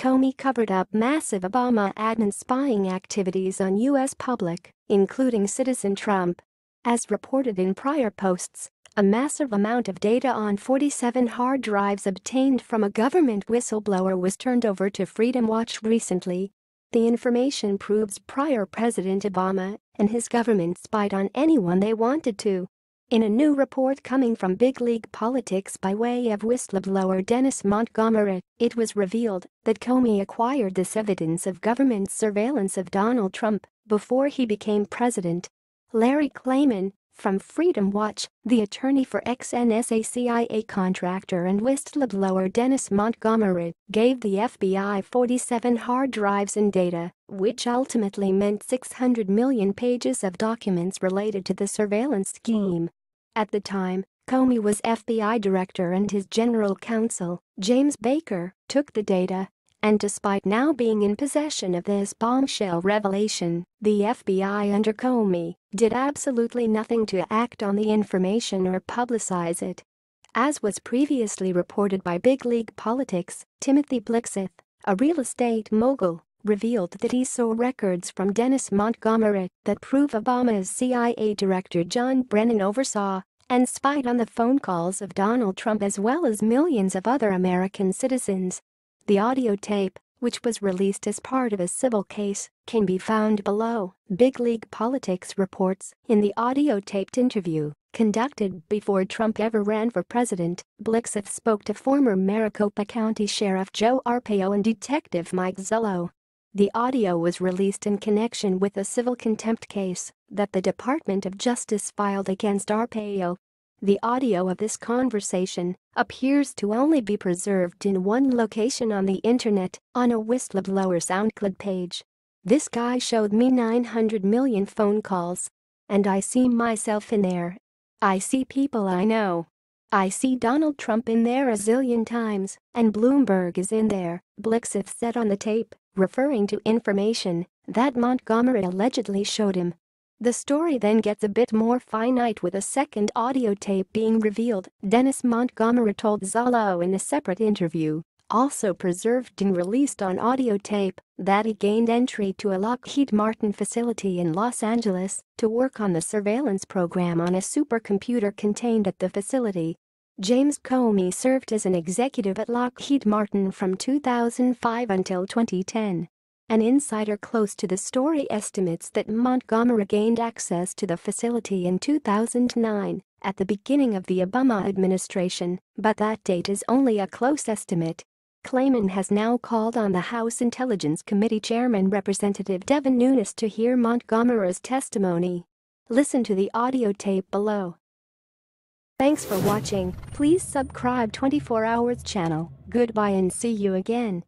Comey covered up massive Obama admin spying activities on U.S. public, including citizen Trump. As reported in prior posts, a massive amount of data on 47 hard drives obtained from a government whistleblower was turned over to Freedom Watch recently. The information proves prior President Obama and his government spied on anyone they wanted to. In a new report coming from Big League Politics by way of whistleblower Dennis Montgomery, it was revealed that Comey acquired this evidence of government surveillance of Donald Trump before he became president. Larry Klayman, from Freedom Watch, the attorney for ex-NSA CIA contractor and whistleblower Dennis Montgomery, gave the FBI 47 hard drives and data, which ultimately meant 600 million pages of documents related to the surveillance scheme. At the time, Comey was FBI director and his general counsel, James Baker, took the data and despite now being in possession of this bombshell revelation, the FBI under Comey did absolutely nothing to act on the information or publicize it. As was previously reported by Big League Politics, Timothy Blixseth, a real estate mogul, revealed that he saw records from Dennis Montgomery that prove Obama's CIA director John Brennan oversaw and spied on the phone calls of Donald Trump as well as millions of other American citizens. The audio tape, which was released as part of a civil case, can be found below. Big League Politics reports in the audio taped interview conducted before Trump ever ran for president, Blixseth spoke to former Maricopa County Sheriff Joe Arpaio and Detective Mike Zullo. The audio was released in connection with a civil contempt case that the Department of Justice filed against Arpaio the audio of this conversation appears to only be preserved in one location on the internet, on a whistleblower SoundCloud page. This guy showed me 900 million phone calls. And I see myself in there. I see people I know. I see Donald Trump in there a zillion times, and Bloomberg is in there, Blixseth said on the tape, referring to information that Montgomery allegedly showed him the story then gets a bit more finite with a second audio tape being revealed, Dennis Montgomery told Zullo in a separate interview, also preserved and released on audio tape, that he gained entry to a Lockheed Martin facility in Los Angeles to work on the surveillance program on a supercomputer contained at the facility. James Comey served as an executive at Lockheed Martin from 2005 until 2010. An insider close to the story estimates that Montgomery gained access to the facility in 2009, at the beginning of the Obama administration, but that date is only a close estimate. Klayman has now called on the House Intelligence Committee Chairman Representative Devin Nunes to hear Montgomery's testimony. Listen to the audio tape below. Thanks for watching. Please subscribe 24 Hours channel. Goodbye and see you again.